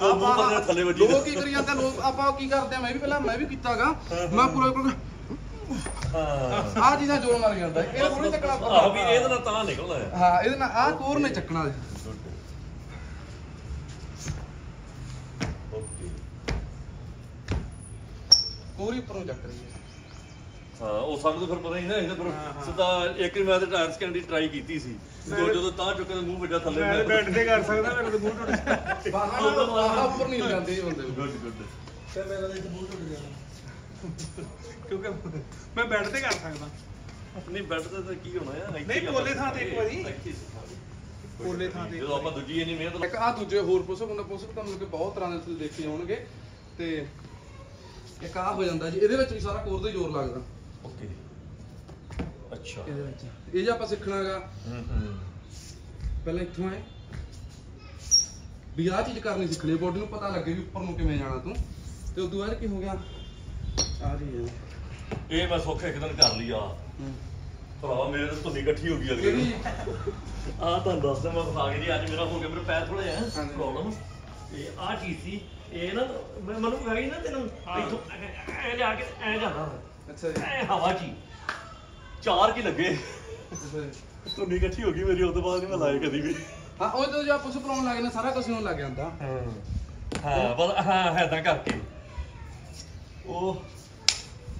ਤੇ ਮੂੰਹ ਬੰਦੇ ਥੱਲੇ ਵੱਜੀ ਲੋਕ ਕੀ ਕਰੀ ਜਾਂਦੇ ਲੋਕ ਆਪਾਂ ਕੀ ਕਰਦੇ ਆ? ਮੈਂ ਵੀ ਪਹਿਲਾਂ ਮੈਂ ਵੀ ਕੀਤਾਗਾ। ਮੈਂ ਪੂਰਾ ਹਾਂ। ਆ ਚੀਜ਼ਾਂ ਜੋਰ ਮਾਰ ਜਾਂਦਾ ਇਹ ਥੋੜੀ ਚੱਕਣਾ ਆਹ ਵੀ ਇਹਦੇ ਨਾਲ ਤਾਂ ਨਿਕਲਦਾ ਹੈ। ਹਾਂ ਇਹਦੇ ਨਾਲ ਆ ਕੋਰ ਨੇ ਚੱਕਣਾ ਜੀ। ਓਕੇ। ਕੋਰ ਹੀ ਉੱਪਰੋਂ ਚੱਕ ਰਹੀ ਹੈ ਹਾਂ ਉਹ ਸਾਨੂੰ ਤਾਂ ਫਿਰ ਪਤਾ ਹੀ ਨਾ ਇਹਦੇ ਪਰ ਸਿੱਧਾ ਇੱਕ ਵਾਰ ਮੈਂ ਤੇ ਟਾਇਰ ਸਕੈਨ ਦੀ ਟਰਾਈ ਕੀਤੀ ਸੀ। ਜਦੋਂ ਜਦੋਂ ਤਾਂ ਚੁੱਕੇ ਤੇ ਮੂੰਹ ਵੱਜਾ ਥੱਲੇ ਮੈਂ ਬੈੱਡ ਤੇ ਕਰ ਸਕਦਾ ਮੇਰੇ ਤਾਂ ਮੂੰਹ ਟੁੱਟ ਗਿਆ ਬਾਹਾਂ ਨਾਲ ਬਾਹਾਂ ਉੱਪਰ ਨਹੀਂ ਜਾਂਦੇ ਇਹ ਬੰਦੇ। ਨੂੰ ਗੁੱਡ ਗੁੱਡ ਤੇ ਮੇਰਾ ਤਾਂ ਮੂੰਹ ਟੁੱਟ ਗਿਆ ਕਿਉਂਕਿ ਮੈਂ ਬੈੱਡ ਤੇ ਕਰ ਸਕਦਾ। ਨਹੀਂ ਬੈੱਡ ਤੇ ਤਾਂ ਕੀ ਹੋਣਾ ਆ ਨਹੀਂ, ਪੋਲੇ ਥਾਂ ਤੇ ਇੱਕ ਵਾਰੀ। ਪੋਲੇ ਥਾਂ ਤੇ ਜਦੋਂ ਆਪਾਂ ਦੂਜੀ ਇੰਨੀ ਮਿਹਨਤ ਇੱਕ ਆ ਦੂਜੇ ਹੋਰ ਪੁੱਛੋ ਬੰਦਾ ਪੁੱਛੋ ਤੁਹਾਨੂੰ ਕਿ ਬਹੁਤ ਤਰ੍ਹਾਂ ਦੇ ਤੁਸੀਂ ਦੇਖੇ ਹੋਣਗੇ। ਤੇ ਇੱਕ ਆ ਹੋ ਜਾਂਦਾ ਜੀ ਇਹਦੇ ਵਿੱਚ ਵੀ ਸਾਰਾ ਕੋਰ ਦਾ ਹੀ ਜ਼ੋਰ ਲੱਗਦਾ। ਓਕੇ ਅੱਛਾ। ਇਹਦੇ ਵਿੱਚ। ਇਹ ਜੇ ਆਪਾਂ ਸਿੱਖਣਾਗਾ ਹੂੰ ਹੂੰ। ਪਹਿਲਾਂ ਇੱਥੋਂ ਆਏ ਵੀ ਆਹ ਚੀਜ਼ ਕਰਨੀ ਸਿੱਖਣੀ ਬੋਡੀ ਨੂੰ ਪਤਾ ਲੱਗੇ ਵੀ ਉੱਪਰ ਨੂੰ ਕਿਵੇਂ ਜਾਣਾ ਤੂੰ। ਤੇ ਉਦੋਂ ਬਾਅਦ ਕੀ ਹੋ ਗਿਆ? ਆ। ਹੈ ਇਹ ਮੈਂ ਸੌਖਾ ਇੱਕ ਦਿਨ ਕਰ ਲਿਆ ਭਰਾਵਾ ਮੇਰੇ ਤੇ ਧੁੰਨੀ ਇਕੱਠੀ ਹੋ ਗਈ ਅਗਲੇ ਆ ਤੁਹਾਨੂੰ ਦੱਸਦਾ ਮੈਂ ਵਿਖਾ ਕੇ ਜੀ ਅੱਜ ਮੇਰਾ ਹੋ ਗਿਆ ਮੇਰੇ ਪੈਰ ਥੋੜਾ ਜਿਹਾ। ਪ੍ਰੋਬਲਮ ਤੇ ਆ ਚੀਜ਼ ਸੀ ਇਹ ਨਾ ਮੈਂ ਮੈਨੂੰ ਕਹਾਈ ਨਾ ਤੈਨੂੰ ਇੱਥੋਂ ਐ ਜਾ ਕੇ ਐ ਜਾਣਾ ਅੱਛਾ ਜੀ। ਐ ਹਵਾ ਹੀ। ਚਾਰ ਕੀ ਲੱਗੇ? ਜੀ। ਧੁੰਨੀ ਇਕੱਠੀ ਹੋ ਗਈ ਮੇਰੀ ਉਸ ਤੋਂ ਬਾਅਦ ਨਹੀਂ ਮੈਂ ਕਦੀ ਵੀ। ਹਾਂ ਉਹ ਜਦੋਂ ਜੇ ਪੁੱਛ ਪਲਾਉਣ ਲੱਗ ਜਾਂਦੇ ਸਾਰਾ ਕੁਝ ਹੋਣ ਲੱਗ ਜਾਂਦਾ। ਹਾਂ। ਬਸ ਹਾਂ ਐਦਾਂ ਕਰਕੇ। ਉਹ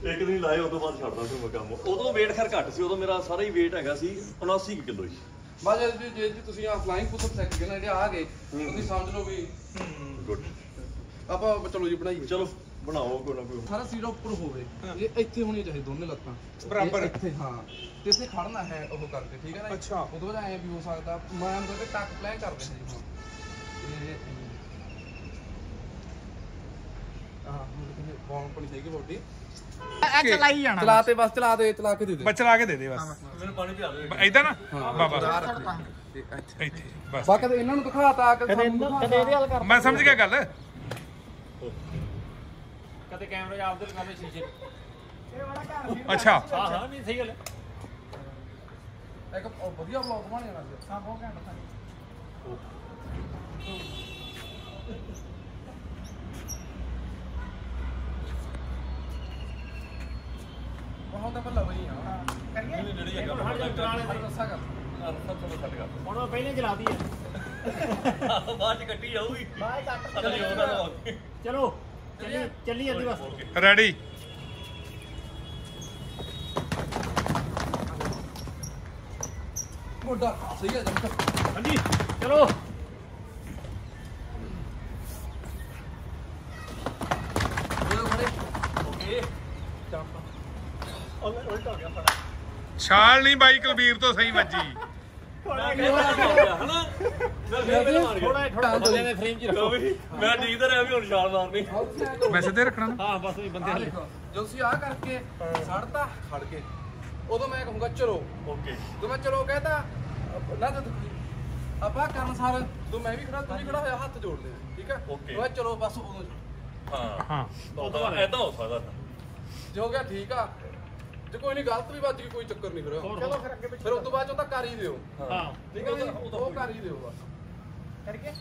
ਇੱਕ ਦਿਨ ਲਾਏ ਉਸ ਤੋਂ ਬਾਅਦ ਛੱਡਦਾ ਸੀ ਮੈਂ ਕੰਮ। ਉਦੋਂ weight ਖੈਰ ਘੱਟ ਸੀ ਉਦੋਂ ਮੇਰਾ ਸਾਰਾ ਹੀ weight ਹੈਗਾ ਸੀ 79 ਕਿਲੋ ਹੀ ਬਸ ਜੇ ਜੇ ਜੇ ਤੁਸੀਂ ਆ ਫਲਾਈਂਗ ਪੁੱਛ ਸਿੱਖ ਗਏ ਨਾ ਜਿਹੜੇ ਆ ਗਏ ਤੁਸੀਂ ਸਮਝ ਲਓ ਵੀ ਗੁੱਡ। ਆਪਾਂ ਚਲੋ ਜੀ ਬਣਾਈਏ। ਚਲੋ। ਬਣਾਓ ਕੋਈ ਨਾ ਕੋਈ। ਸਾਰਾ ਸੀੜਾ ਉੱਪਰ ਹੋਵੇ। ਇਹ ਇੱਥੇ ਹੋਣੀ ਚਾਹੀਦੀ ਦੋਨੇ ਲੱਤਾਂ। ਬਰਾਬਰ। ਇੱਥੇ ਹਾਂ। ਤੇ ਇੱਥੇ ਖੜਨਾ ਹੈ ਉਹ ਕਰਕੇ ਠੀਕ ਹੈ ਨਾ ਅੱਛਾ। ਉਦੋਂ ਬਾਅਦ ਐਂ ਵੀ ਹੋ ਸਕਦਾ ਮੈਂ ਮਤਲਬ ਕਿ ਟੱਕ ਪਲਾਨ ਕਰਦੇ ਹਾਂ ਜੀ ਹੁਣ। ਇਹ ਆਹ ਹੁਣ ਬੌਣ ਪਣੀ ਹੈਗੀ ਬੋਡੀ। ਚਲਾਈ ਜਾਣਾ। ਚਲਾ ਤੇ ਬਸ ਚਲਾ ਦੇ ਚਲਾ ਕੇ ਦੇ ਦੇ। ਬੱਚਾ ਲਾ ਕੇ ਦੇ ਦੇ ਬਸ। ਮੈਨੂੰ ਪਾਣੀ ਪਿਆ ਦਿਓ। ਐਦਾਂ ਨਾ। ਬਾਬਾ ਦੇ। ਇੱਥੇ ਇੱਥੇ ਬਸ। ਬਾ ਕਦੇ ਇਹਨਾਂ ਨੂੰ ਦਿਖਾਤਾ ਮੈਂ ਸਮਝ ਗਿਆ ਗੱਲ। ਕਦੇ ਕੈਮਰੇ ਆਪਦੇ ਲਗਾਵੇ ਸ਼ੀਸ਼ੇ ਅੱਛਾ। ਹਾਂ ਹਾਂ ਨਹੀਂ ਸਹੀ ਗੱਲ ਹੈ। ਇੱਕ ਉਹ ਵਧੀਆ ਵਲੌਗ ਬਣ ਜਾਣਾ ਸੀ ਹਾਂ ਬਹੁਤ ਘੰਟਾ ਬਹੁਤ ਤਾਂ ਬੱਲਾ ਬਈ ਹਾਂ ਨਹੀਂ ਜਿਹੜੀ ਜਗ੍ਹਾ ਹੁਣ ਜੇ ਪੁਰਾਣੇ ਪਰ ਦੱਸਾ ਕਰ ਸਭ ਤੋਂ ਛੱਡ ਕਰ ਹੁਣ ਮੈਂ ਪਹਿਲੇ ਚਲਾਦੀ ਹੈ ਬਾਅਦ ਚ ਕੱਟੀ ਜਾਊਗੀ। ਬਾਏ ਕੱਟ ਚਲੀ। ਚਲੋ ਅੱਧੀ ਬਸ ਰੈਡੀ ਮੋਢਾ ਸਹੀ ਹੈ ਜਮਕਾ ਹਾਂਜੀ ਚਲੋ। ਉਹ ਖੜੇ। ਓਕੇ। ਉਹ ਉਲਟਾ ਹੋ ਗਿਆ ਫੜਾ। ਛਾਲ ਨਹੀਂ ਬਾਈ ਕੁਲਬੀਰ ਤੋਂ ਸਹੀ ਵੱਜੀ। ਹਨਾ? ਮੈਂ ਫਿਰ ਪਹਿਲਾਂ ਮਾਰ ਗਿਆ। ਥੋੜਾ ਥੋੜਾ ਬੰਦੇ ਦੇ ਫਰੇਮ 'ਚ ਕਹੋ ਰੱਖੋ। ਵੀ ਮੈਂ ਠੀਕ ਤਾਂ ਰਿਹਾ ਵੀ ਹੁਣ ਛਾਲ ਮਾਰਨੀ। ਮੈਂ ਸਿੱਧੇ ਰੱਖਣਾ ਨਾ? ਹਾਂ ਬਸ ਵੀ ਬੰਦੇ ਹਲੇ। ਜਦੋਂ ਤੁਸੀਂ ਆ ਕਰਕੇ ਸੜਤਾ ਖੜ ਕੇ। ਉਦੋਂ ਮੈਂ ਕਹੂੰਗਾ ਚਲੋ। ਓਕੇ। ਜਦੋਂ ਮੈਂ ਚਲੋ ਕਹਤਾ ਨਾ ਤਾਂ ਆਪਾਂ ਕਰਨ ਸਾਰ ਜਦੋਂ ਮੈਂ ਵੀ ਖੜਾ ਤੂੰ ਵੀ ਖੜਾ ਹੋਇਆ ਹੱਥ ਜੋੜ ਲੈ ਠੀਕ ਹੈ? Okay. ਮੈਂ ਚਲੋ ਬਸ ਉਦੋਂ। ਹਾਂ। ਹਾਂ। ਤਾਂ ਐਦਾਂ ਹੋ ਸਕਦਾ ਜੇ ਹੋ ਗਿਆ ਠੀਕ ਆ। ਜੇ ਕੋਈ ਨਹੀਂ ਗਲਤ ਵੀ ਵੱਜ ਗਈ ਕੋਈ ਚੱਕਰ ਨਹੀਂ ਫਿਰ। ਚਲੋ ਫਿਰ ਅੱਗੇ ਫਿਰ ਉਸ ਤੋਂ ਬਾਅਦ ਚ ਉਹ ਤਾਂ ਕਰ ਹੀ ਦਿਓ। ਹਾਂ। ਠੀਕ ਹੈ ਜੀ? ਉਹ ਕਰ ਹੀ ਦਿਓ ਬਸ। ਕਰਕੇ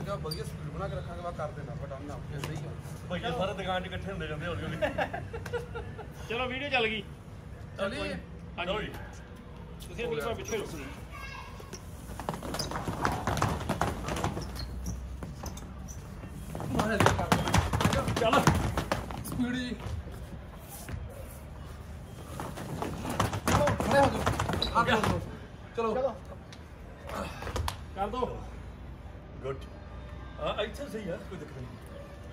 ਜੇ ਵਧੀਆ ਸਪੀਡ ਬਣਾ ਕੇ ਰੱਖਾਂਗੇ ਬਾ ਕਰ ਦੇਣਾ ਬਟਨ ਨਾ ਫਿਰ ਸਹੀ ਆ। ਭਈਏ ਸਾਰੇ ਦੁਕਾਨ 'ਚ ਇਕੱਠੇ ਹੁੰਦੇ ਜਾਂਦੇ ਹੌਲੀ ਹੌਲੀ ਚਲੋ ਵੀਡੀਓ ਚੱਲ ਗਈ। ਚਲੀ ਚਲੋ ਜੀ। ਤੁਸੀਂ ਕੋਲ ਪਿੱਛੇ ਰੁਕੋ ਮਾਰੇ ਕਰ ਦੇਣਾ ਚੱਲ ਸਪੀਡ ਜੀ ਚਲੋ ਖੜੇ ਹੋ ਜਾਓ ਹੱਥ ਜੋੜ ਲਓ ਚਲੋ ਚਲੋ ਕਰ ਦੋ ਗੁੱਡ ਆ ਇੱਥੇ ਸਹੀ ਆ ਕੋਈ ਦਿੱਕਤ ਨਹੀਂ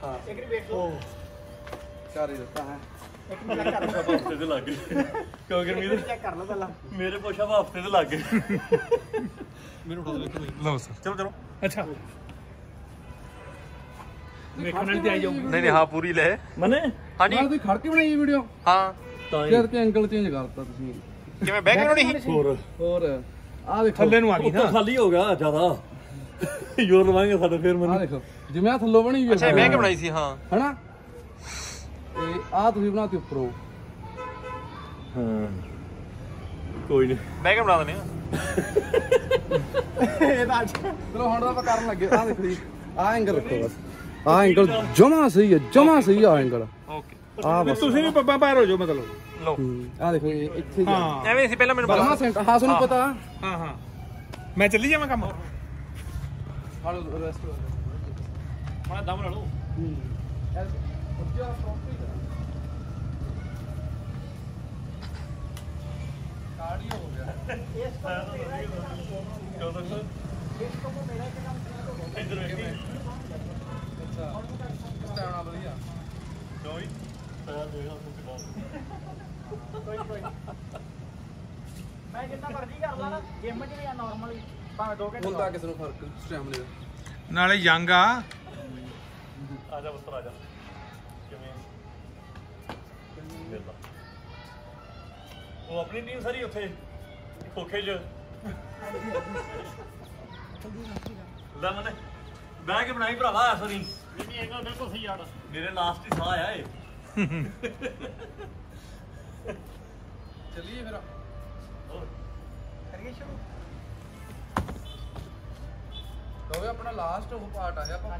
ਹਾਂ ਇੱਕ ਵਾਰੀ ਵੇਖ ਲਓ ਕਰ ਹੀ ਦਿੱਤਾ ਹੈ। ਇੱਕ ਮਿੰਟ ਚੈੱਕ ਕਰ ਲਓ ਹਫ਼ਤੇ ਦੇ ਲੱਗ ਗਏ। ਕਿਉਂਕਿ ਮੇਰੇ ਚੈੱਕ ਕਰ ਲਓ ਪਹਿਲਾਂ। ਮੇਰੇ ਵਾ ਹਫ਼ਤੇ ਦੇ ਲੱਗ ਗਏ। ਲਓ ਸਰ। ਚਲੋ ਚਲੋ। ਅੱਛਾ। ਵੇਖਣ ਤੇ ਆਈ ਨਹੀਂ ਨਹੀਂ ਹਾਂ ਪੂਰੀ ਲੈ। ਮਨੇ? ਹਾਂਜੀ। ਤੁਸੀਂ ਖੜ ਕੇ ਬਣਾਈ ਵੀਡੀਓ? ਹਾਂ। ਤਾਂ ਜਦ ਕਿ ਐਂਗਲ ਚੇਂਜ ਕਰਤਾ ਤੁਸੀਂ? ਕਿਵੇਂ ਬਹਿ ਕੇ ਬਣਾਉਣੀ ਸੀ ਹੋਰ। ਹੋਰ। ਆ ਦੇਖੋ। ਥੱਲੇ ਨੂੰ ਆ ਗਈ ਨਾ ਖਾਲੀ ਹੋ ਗਿਆ ਜ਼ਿਆਦਾ। ਜੋਰ ਲਵਾਂਗੇ ਸਾਡੇ ਫੇਰ ਆ ਮੈਨੂੰ ਦੇਖੋ। ਜਿਵੇਂ ਆ ਥੱਲੋਂ ਬਣੀ ਹੋਈ ਅੱਛਾ ਇਹ ਬਹਿ ਕੇ ਬਣਾਈ ਸੀ ਹਾਂ। ਹਨਾ? ਇਹ ਆ ਤੁਸੀਂ ਬਣਾਤੀ ਉੱਪਰੋਂ। ਹਾਂ। ਕੋਈ ਨਹੀਂ ਬਹਿ ਕੇ ਬਣਾ ਦਿੰਦੇ ਆ। ਚਲੋ ਹੁਣ ਤਾਂ ਆਪਾਂ ਕਰਨ ਲੱਗੇ। ਆ ਦੇਖੋ ਜੀ ਆ ਐਂਗਲ ਰੱਖੋ ਬਸ। ਆ। ਐਂਗਲ ਜਮਾ ਸਹੀ ਹੈ ਜਮਾ ਸਹੀ ਆ ਐਂਗਲ ਓਕੇ। ਆ ਬਸ। ਤੁਸੀਂ ਵੀ ਬੱਬਾ ਬਾਹਰ ਹੋ ਜਾਓ ਮਤਲਬ। ਲਓ। ਆ ਦੇਖੋ ਇਹ ਇੱਥੇ ਹਾਂ ਐਵੇਂ ਸੀ ਪਹਿਲਾਂ ਮੈਨੂੰ ਪਤਾ ਸੈਂਟਰ ਹਾਂ ਤੁਹਾਨੂੰ ਪਤਾ। ਹਾਂ ਹਾਂ। ਮੈਂ ਚੱਲੀ ਜਾਵਾਂ ਕੰਮ? ਹਾਲੋ ਰੈਸਟ ਮਾੜਾ ਦਮ ਲਾ ਲਓ। ਕਾਰਡੀਓ ਹੋ ਗਿਆ। ਇੱਧਰ ਵੇਖੀ ਅੱਛਾ। ਸਟਾਣਾ ਵਧੀਆ। ਕੋਈ ਪੈਰ ਦੇਗਾ ਕਿਦਾਂ ਮੈਂ ਜਿੰਨਾ ਮਰਜ਼ੀ ਕਰ ਲਾ ਨਾ ਜਿਮ 'ਚ ਵੀ ਆ ਨਾਰਮਲੀ ਭਾਵੇਂ 2 ਘੰਟੇ ਹੁੰਦਾ ਕਿਸੇ ਨੂੰ ਫ਼ਰਕ ਸਟੈਮਿਨਾ ਦਾ ਨਾਲੇ ਯੰਗ ਆ। ਆ ਜਾ ਪੁੱਤਰ ਆ ਜਾ। ਕਿਵੇਂ? ਉਹ ਆਪਣੀ ਟੀਮ ਸਾਰੀ ਉੱਥੇ ਖੋਖੇ 'ਚ। ਲੈ ਮਨੇ ਬਹਿ ਕੇ ਬਣਾਈ ਭਰਾਵਾ ਐਸਾ ਨਹੀਂ ਨਹੀਂ ਨਹੀਂ ਇਹਦਾ ਬਿਲਕੁਲ ਸਹੀ ਆੜ ਮੇਰੇ ਲਾਸਟ ਹੀ ਸਾਹ ਆਇਆ ਏ ਚੱਲੀਏ ਫਿਰ। ਕਰੀਏ ਸ਼ੁਰੂ। ਲੋ ਆਪਣਾ ਲਾਸਟ ਉਹ ਪਾਰਟ ਆ ਗਿਆ ਆਪਾਂ।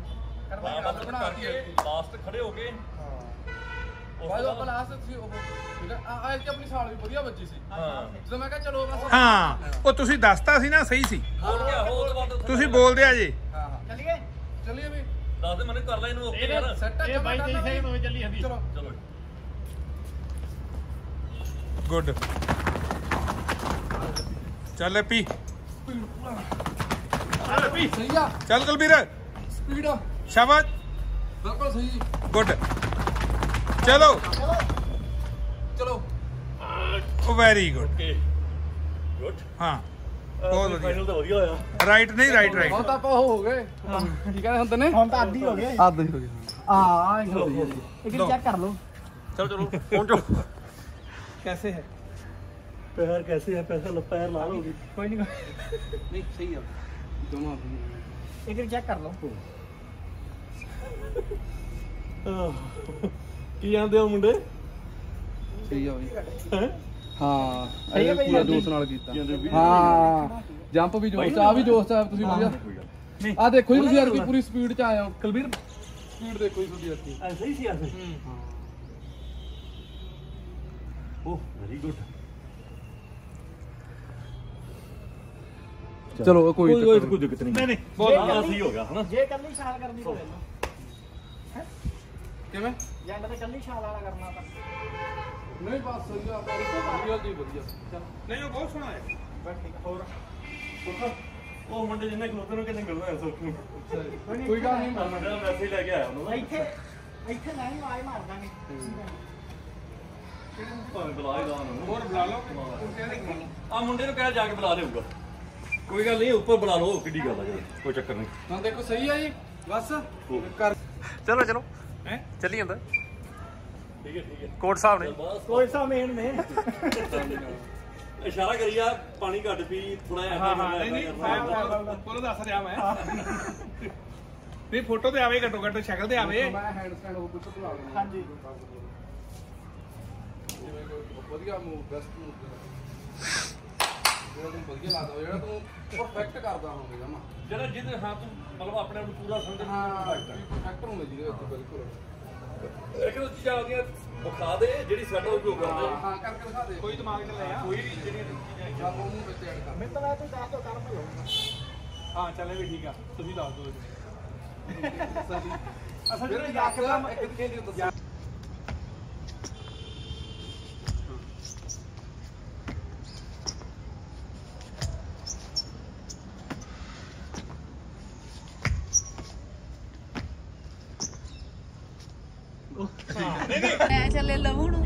ਬਾਬਾ ਗੱਲ ਬਣਾ ਬਣਾ ਕੇ ਕੇ ਲਾਸਟ ਖੜੇ ਹੋ ਕੇ। ਹਾਂ। ਉਸ ਬਾਅਦ ਤੋਂ ਆਪਾਂ ਲਾਸਟ ਸੀ ਉਹ ਠੀਕ ਆ। ਆ ਆ ਕਿ ਆਪਣੀ ਸਾਲ ਵੀ ਵਧੀਆ ਵੱਜੀ ਸੀ। ਹਾਂ। ਜਦੋਂ ਮੈਂ ਕਿਹਾ ਚਲੋ ਬਸ ਹਾਂ ਉਹ ਤੁਸੀਂ ਦੱਸਤਾ ਸੀ ਨਾ ਸਹੀ ਸੀ। ਹੋਰ ਕੀ ਹੋਰ ਤੋਂ ਬਾਅਦ ਤੁਸੀਂ ਬੋਲਦੇ ਆ ਜੀ। ਹਾਂ ਹਾਂ। ਚੱਲੀਏ? ਚੱਲੀਏ ਵੀ। ਦੱਸ ਦੇ ਮੈਨੂੰ ਕਰ ਲੈ ਇਹਨੂੰ ਓਕੇ ਯਾਰ। ਸੈੱਟ ਆ ਇਹ ਬਾਈ ਤੇਰੀ ਸੈਕਿੰਡ ਹੋਵੇ ਚੱਲੀ ਜਾਂਦੀ। ਚਲੋ। ਚਲੋ। ਗੁੱਡ ਚੱਲ ਪੀ ਸਹੀ ਆ ਚੱਲ ਕੁਲਬੀਰ ਸਪੀਡ ਆ। ਸ਼ਾਬਾਸ਼। ਬਿਲਕੁਲ ਸਹੀ। ਗੁੱਡ ਚਲੋ। ਚਲੋ। ਉਹ ਵੈਰੀ ਗੁੱਡ ਓਕੇ ਗੁੱਡ ਹਾਂ ਬਹੁਤ ਵਧੀਆ। ਫਾਈਨਲ ਤਾਂ ਵਧੀਆ ਹੋਇਆ। ਰਾਈਟ ਨਹੀਂ ਰਾਈਟ ਰਾਈਟ ਹੁਣ ਤਾਂ ਆਪਾਂ ਹੋ ਗਏ। ਕੀ ਕਹਿੰਦੇ ਹੁੰਦੇ ਨੇ? ਹੁਣ ਤਾਂ ਆਦੀ ਹੋ ਗਏ। ਅੱਧ ਹੀ ਹੋ ਗਏ। ਆ ਆ ਇਹ ਹੋ ਗਈ ਇੱਕ ਵਾਰੀ ਚੈੱਕ ਕਰ ਲਓ। ਚਲੋ ਚਲੋ ਪਹੁੰਚੋ। ਕੈਸੇ ਹੈ? ਪੈਰ ਕੈਸੇ ਹੈ? ਪੈਸਾ ਪੈਰ ਲਾਲ ਹੋ ਗਈ ਕੋਈ ਨਹੀਂ ਨਹੀਂ। ਸਹੀ ਆ। ਦੋਵਾਂ ਇੱਕ ਵਾਰੀ ਚੈੱਕ ਕਰ ਲਓ। ਕੀ ਆਂਦੇ ਹੋ ਮੁੰਡੇ? ਸਹੀ ਆ ਬਈ। ਹੈਂ? ਹਾਂ ਸਹੀ ਬਈ, ਪੂਰਾ। ਜੋਸ਼ ਨਾਲ ਕੀਤਾ। ਹਾਂ ਜੰਪ ਵੀ ਜੋਸ਼ ਚ ਆ ਵੀ ਜੋਸ਼ ਆ ਤੁਸੀਂ ਵਧੀਆ। ਆ ਦੇਖੋ ਜੀ ਤੁਸੀਂ ਯਾਰ ਕੀ ਪੂਰੀ ਸਪੀਡ ਚ ਆਏ ਹੋ। ਕੁਲਬੀਰ? ਸਪੀਡ ਦੇਖੋ ਜੀ ਤੁਹਾਡੀ ਅੱਛੀ ਐਸੇ ਹੀ ਸੀ ਐਸੇ ਓਹ ਵੈਰੀ ਗੁੱਡ ਚਲੋ ਕੋਈ ਕੋਈ ਕੋਈ ਦਿੱਕਤ ਨਹੀਂ। ਨਹੀਂ ਨਹੀਂ ਬਹੁਤ ਹਾਂ ਸਹੀ ਹੋ ਗਿਆ ਹਨਾ? ਜੇ ਕੱਲੀ ਛਾਲ ਕਰਨੀ ਹੋਵੇ ਨਾ ਕਿਵੇਂ? ਜੰਡ ਤੇ ਕੱਲੀ ਛਾਲ ਵਾਲਾ ਕਰਨਾ ਤਾਂ। ਨਹੀਂ ਬਸ ਸਹੀ ਆ। ਵਧੀਆ ਜੀ ਵਧੀਆ। ਨਹੀਂ ਉਹ ਬਹੁਤ ਸੋਹਣਾ ਹੈ। ਬਸ ਠੀਕ ਹੋਰ? ਉਹ ਮੁੰਡੇ ਜਿੰਨੇ ਖਲੋਤੇ ਨੂੰ ਕਿੰਨੇ ਮਿਲਣਾ ਐ ਸੋਚ ਨੂੰ ਕੋਈ ਗੱਲ ਨਹੀਂ ਮੈਂ ਮੁੰਡੇ ਦਾ ਮੈਸੇਜ ਲੈ ਕੇ ਆਇਆ ਉਹਨਾਂ। ਦਾ ਇੱਥੇ ਇੱਥੇ ਮੈਂ ਹੀ ਆਵਾਜ਼ ਮਾਰ ਦਾਂਗੇ। ਭਾਵੇਂ ਬੁਲਾ ਹੀ ਲਾ ਉਹਨਾਂ। ਨੂੰ ਹੋਰ ਬੁਲਾ ਲਓ। ਆ ਮੁੰਡੇ ਨੂੰ ਕਹਿ ਜਾ ਕੇ ਬੁਲਾ ਲਿਆਊਗਾ। ਕੋਈ ਗੱਲ ਨਹੀਂ ਉੱਪਰ ਬੁਲਾ ਲਓ ਕਿੱਡੀ ਗੱਲ ਆ ਜੀ। ਕੋਈ ਚੱਕਰ ਨਹੀਂ। ਹਾਂ ਦੇਖੋ ਸਹੀ ਆ ਜੀ। ਬਸ। ਕਰ ਚਲੋ ਚਲੋ। ਹੈ? ਚੱਲੀ ਜਾਂਦਾ। ਠੀਕ ਹੈ ਠੀਕ ਹੈ। ਕੋਟ ਸਾਹਿਬ ਨੇ। ਬਸ ਕੋਈ ਸਾ ਮੇਨ ਨੇ। ਇਸ਼ਾਰਾ ਕਰੀ ਆ ਪਾਣੀ ਘੱਟ ਪੀ ਥੋੜਾ ਜਿਹਾ ਹਾਂ ਹਾਂ ਨਹੀਂ ਨਹੀਂ ਮੈਂ ਕੋਲ ਦੱਸ ਰਿਹਾ ਮੈਂ। ਨਹੀਂ ਫੋਟੋ ਤੇ ਆਵੇ ਘੱਟੋ ਘੱਟ ਸ਼ਕਲ ਤੇ ਆਵੇ। ਮੈਂ ਹੈਂਡ ਸਟੈਂਡ ਉਹ ਪੁੱਛ ਬੁਲਾ ਲੈਣਾ ਹਾਂਜੀ ਵਧੀਆ ਮੂਵ ਬੈਸਟ ਮੂਵ ਜਿਹੜਾ ਤੂੰ ਵਧੀਆ ਲੱਗਦਾ ਜਿਹੜਾ ਤੂੰ ਪਰਫੈਕਟ ਕਰਦਾ ਹੋਵੇ ਜਮਾ ਜਿਹੜਾ ਜਿਹਦੇ ਹਾਂ ਤੂੰ ਮਤਲਬ ਆਪਣੇ ਆਪ ਨੂੰ ਪੂਰਾ ਸਮਝ ਹਾਂ ਪਰਫੈਕਟ ਹੋਵੇ ਜਿਹਦੇ ਵਿੱਚ ਬਿਲਕੁਲ। ਇੱਕ ਦੋ ਚੀਜ਼ਾਂ ਆਉਂਦੀਆਂ ਬਖਾ ਦੇ ਜਿਹੜੀ ਸਾਡਾ ਉਪਯੋਗ ਕਰਦੇ ਹਾਂ ਕਰਕੇ ਦਿਖਾ ਦੇ। ਕੋਈ ਦਿਮਾਗ 'ਚ ਲੈ ਆ। ਕੋਈ ਜਿਹੜੀਆਂ ਚੀਜ਼ਾਂ ਜਾਂ ਉਹਨੂੰ ਵਿੱਚ ਐਡ ਕਰ। ਮੈਂ ਤਾਂ ਮੈਂ ਤੂੰ ਦੱਸ ਦੋ ਕਰ। ਮੈਂ ਲਊਂਗਾ ਹਾਂ ਚੱਲੇ ਵੀ ਠੀਕ ਆ। ਤੁਸੀਂ ਦੱਸ ਦਿਓ। ਅਸਲ ਫਿਰ ਵਿੱਚ ਜਾ ਕੇ ਯਕਦਮ ਇੱਕ ਦਿਨ ਦੀ ਦੱਸ ਮੈਂ ਚੱਲੇ ਲਵੂ ਨੂੰ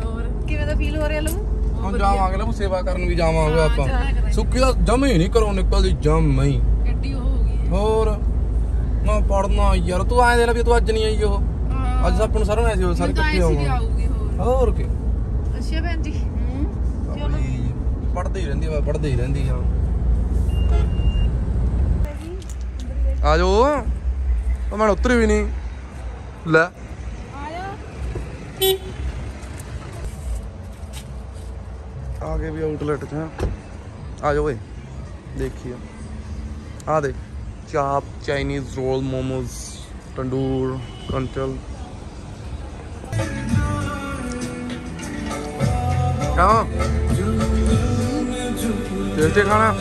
ਹੋਰ ਕਿਵੇਂ ਦਾ ਫੀਲ ਹੋ ਰਿਹਾ ਲਵੂ ਹੁਣ ਜਾਵਾਂਗੇ ਨਾ ਸੇਵਾ ਕਰਨ ਵੀ ਜਾਵਾਂਗੇ ਆਪਾਂ। ਸੁੱਕੀ ਦਾ ਜਮ ਹੀ ਨਹੀਂ ਕਰੋ ਨਿਕਲਦੀ ਜਮ ਹੀ। ਗਈ ਹੋਰ ਨਾ ਪੜਨਾ ਯਾਰ ਤੂੰ ਆਏ ਦੇ ਲੈ ਵੀ ਤੂੰ ਅੱਜ ਨਹੀਂ ਆਈ ਉਹ। ਅੱਜ ਆਪਾਂ ਨੂੰ ਸਾਰਿਆਂ ਨੂੰ ਐਸੀ ਸਾਰੇ ਇਕੱਠੇ ਆਊਗੀ ਹੋਰ। ਕੀ। ਅੱਛਾ ਭੈਣ ਜੀ। ਪੜਦੇ ਹੀ ਰਹਿੰਦੀ ਆ ਪੜਦੇ ਹੀ ਰਹਿੰਦੀ ਆ। ਆ ਜਾਓ। ਉਹ ਮੈਂ ਉਤਰੀ ਵੀ ਨਹੀਂ। ਲੈ। ਆ ਗਏ ਵੀ ਆਊਟਲੈਟ 'ਚ ਆ ਜਾਓ ਓਏ ਦੇਖੀਏ ਆ ਦੇ ਚਾਪ ਚਾਈਨੀਜ਼ ਰੋਲ ਮੋਮੋਸ ਤੰਦੂਰ ਕੰਚਲ ਕਹਾਂ ਟੇਸਟੀ ਖਾਣਾ